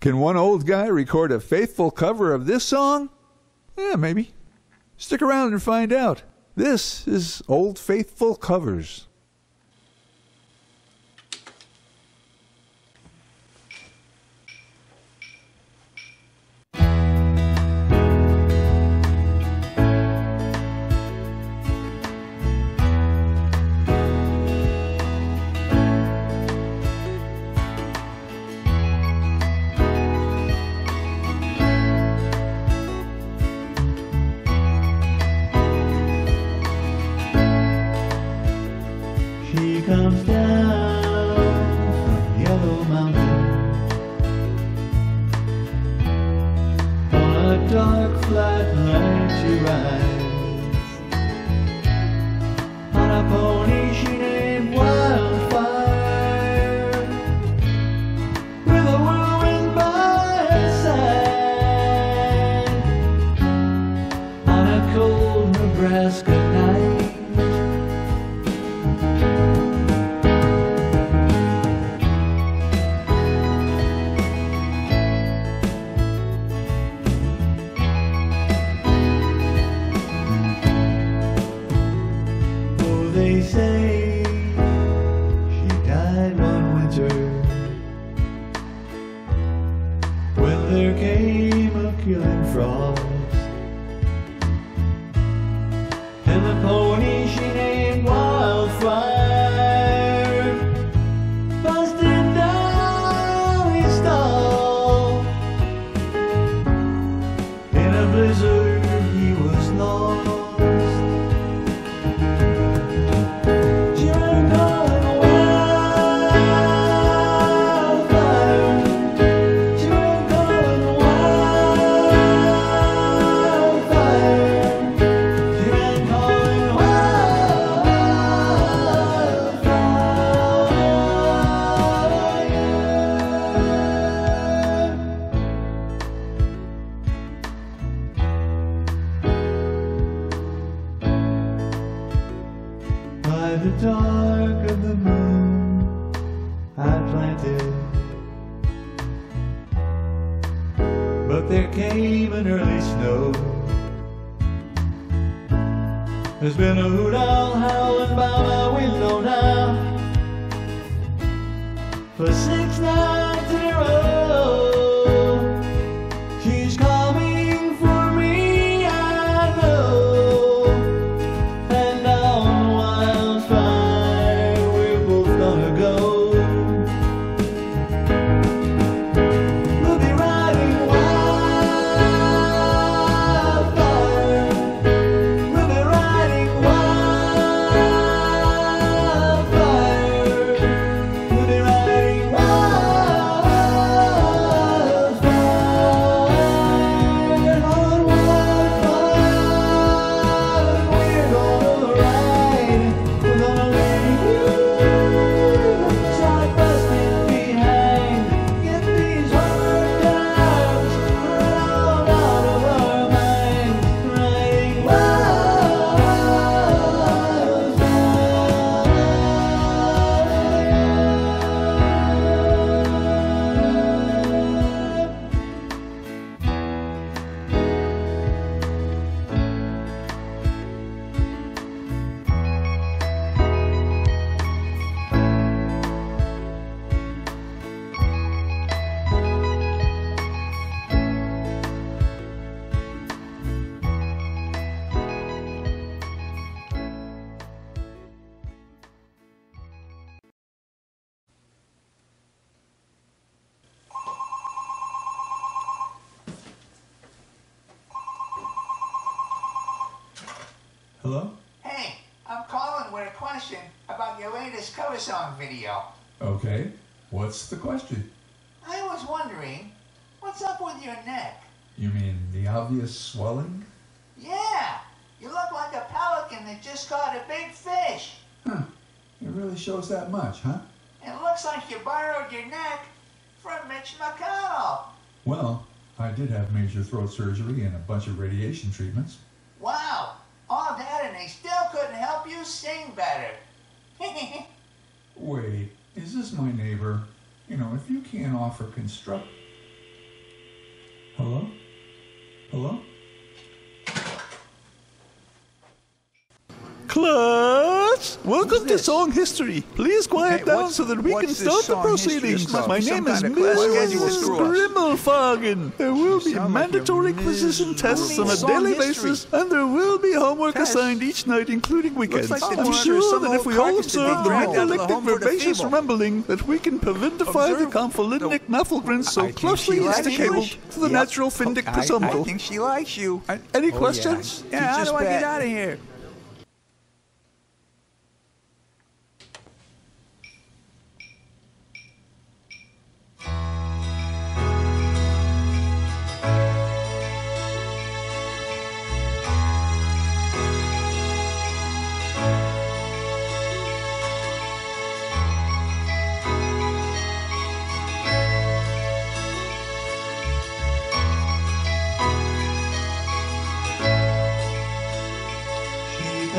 Can one old guy record a faithful cover of this song? Yeah, maybe. Stick around and find out. This is Old Faithful Covers. Comes down Yellow Mountain on a dark flat night. She rides the pony she early snow. There's been a hoot owl howling by my window now for six nights in a row. Hello? Hey, I'm calling with a question about your latest cover song video. Okay, what's the question? I was wondering, what's up with your neck? You mean the obvious swelling? Yeah, you look like a pelican that just caught a big fish. Huh, it really shows that much, huh? It looks like you borrowed your neck from Mitch McConnell. Well, I did have major throat surgery and a bunch of radiation treatments. Wow, all that and they still couldn't help you sing better. Wait, is this my neighbor? You know, if you can't offer construct. Hello? Hello? Class, welcome to? Song History. Please quiet Hey, down so that we can start the proceedings. stuff? My name is Mrs. Grimmelfagen. There will be mandatory quizzes tests on a daily basis, and there will be homework assigned each night, including weekends. like I'm sure that if we all observe the dragged out of the mentalistic home for the vivacious feeble. rumbling, that we can preventify the Observe confolitic so closely insticated to the natural findic I, I think she likes you. Any Oh, questions? Yeah, how do I get out of here?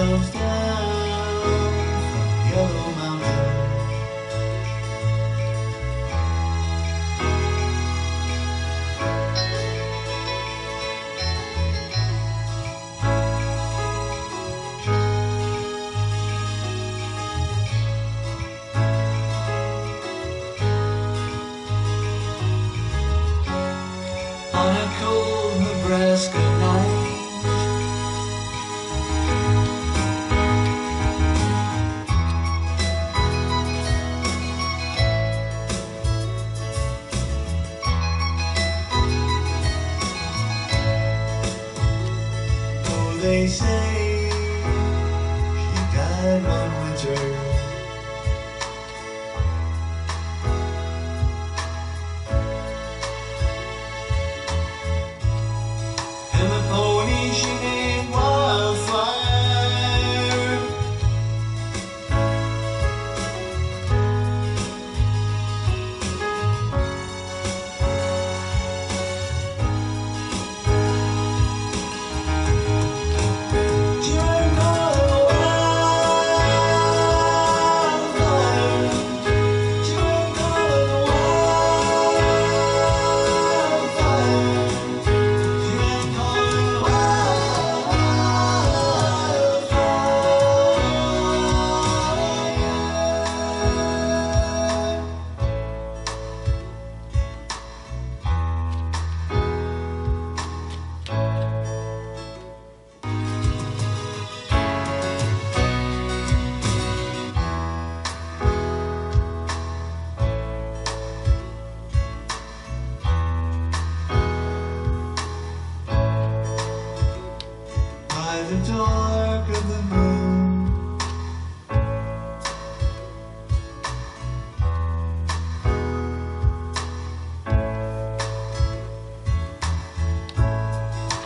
Comes down Yellow Mountain. On a cold Nebraska Oh,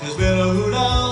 There's been a hoot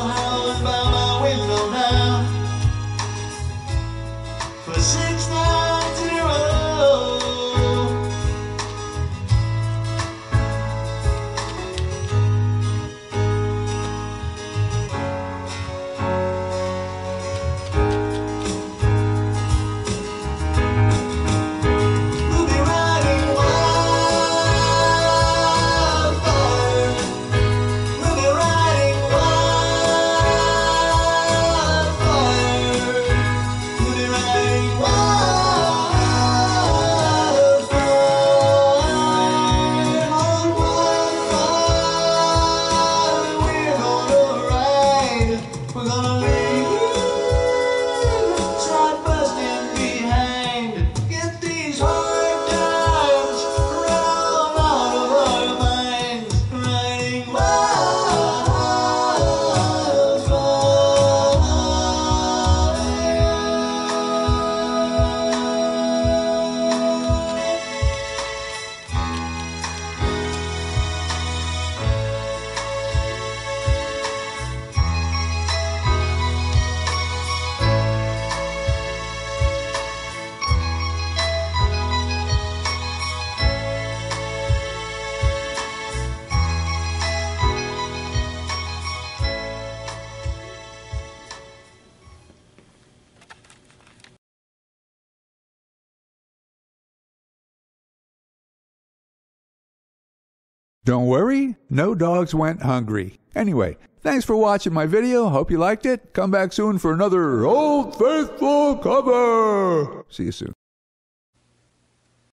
Don't worry, no dogs went hungry. Anyway, thanks for watching my video. Hope you liked it. Come back soon for another Old Faithful cover. See you soon.